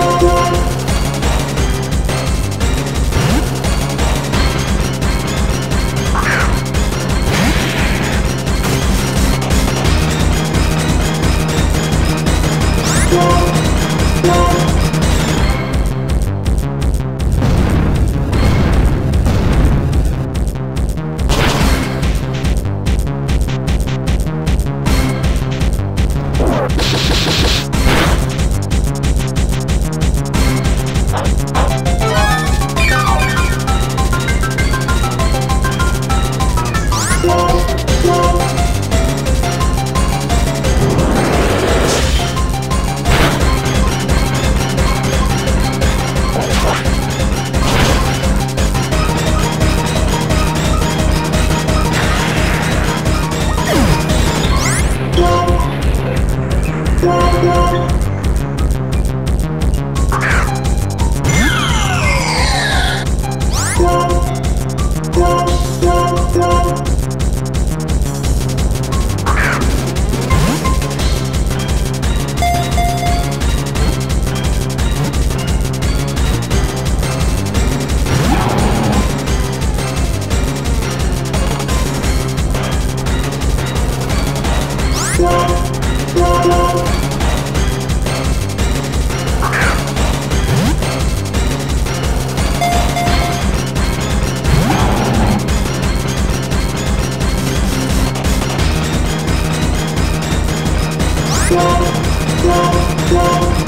love. Whoa, whoa, whoa.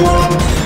Thank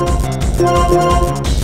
Thank